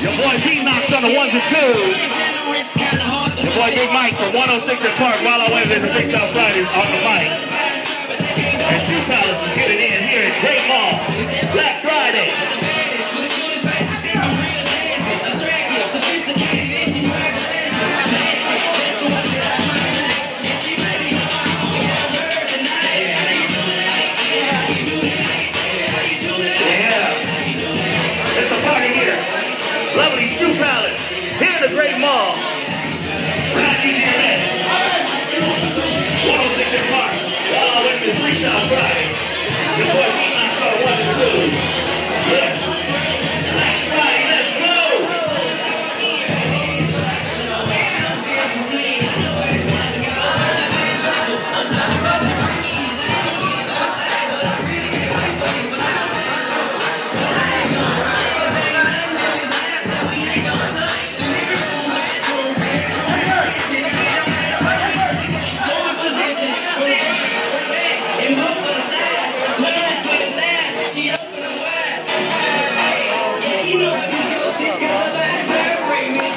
Your boy P Knox on the ones and twos. Your boy Big Mike from 106 and Park, while I waited in the Big South Fridays on the mic. Yes.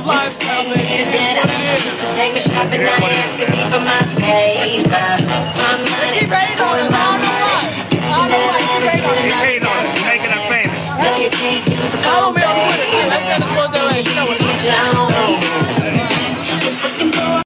Executive lifestyle, Take me to take me shopping, you're asking me for my paper. My money. Keep ready to For on my